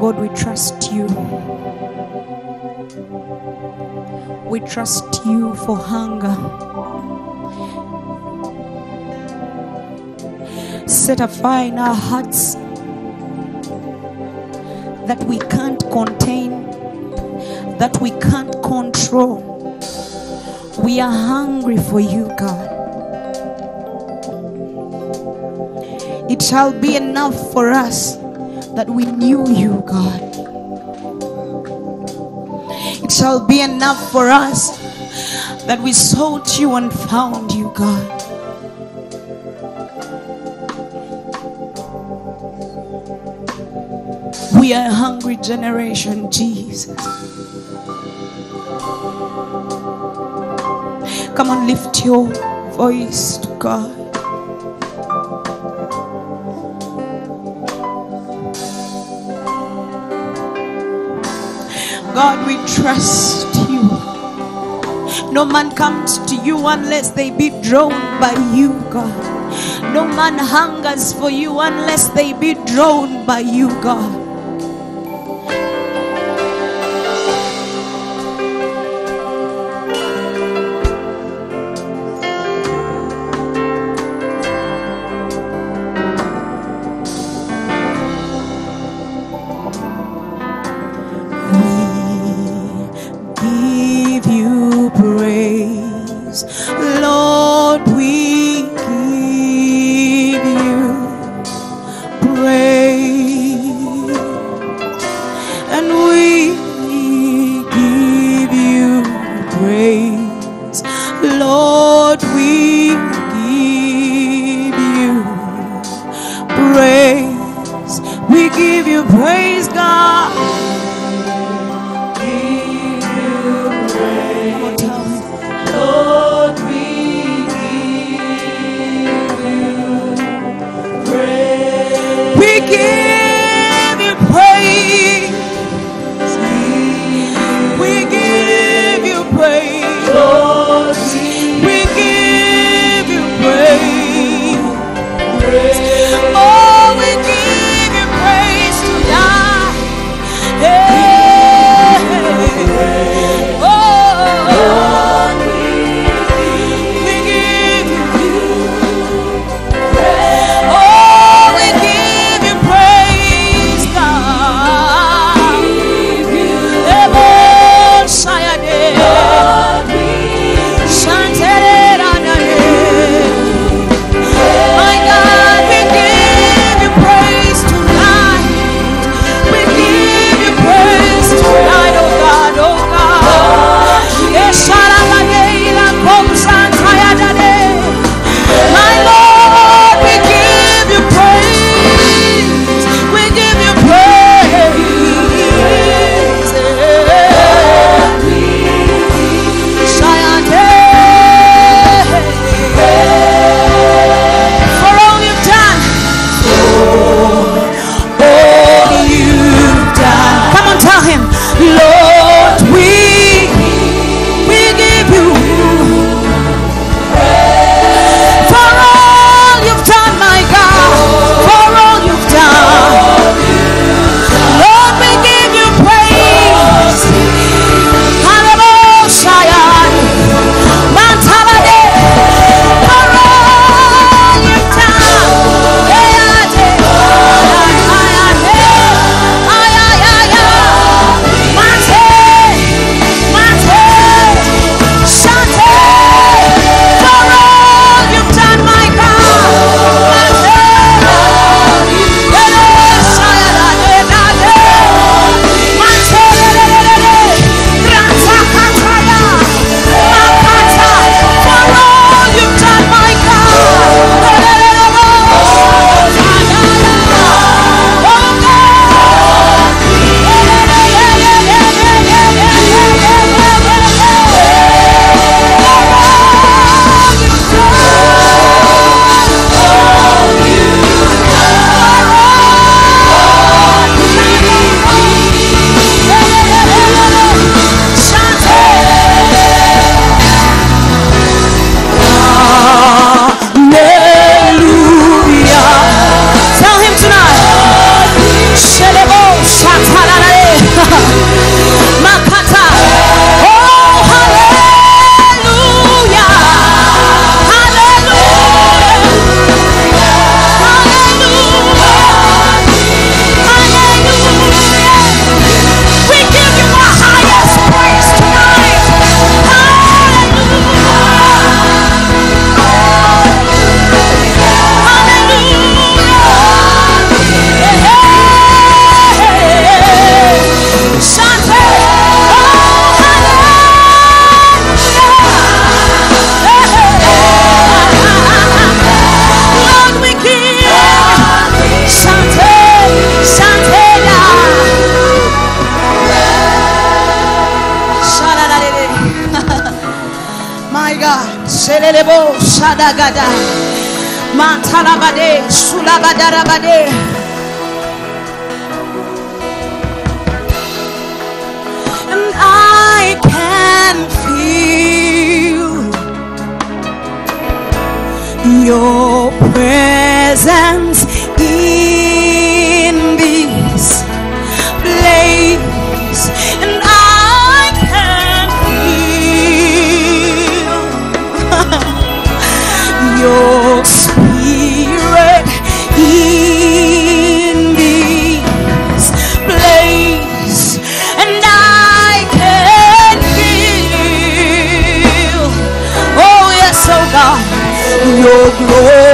God, we trust you. We trust you for hunger. Set a fire in our hearts that we can't contain, that we can't control. We are hungry for you, God. It shall be enough for us that we knew you, God. It shall be enough for us that we sought you and found you, God. We are a hungry generation, Jesus. Come on, lift your voice to God. God, we trust you. No man comes to you unless they be drawn by you, God. No man hungers for you unless they be drawn by you, God. Give you praise, God. Shadagada. Sulabadarabade. And I can feel your presence 我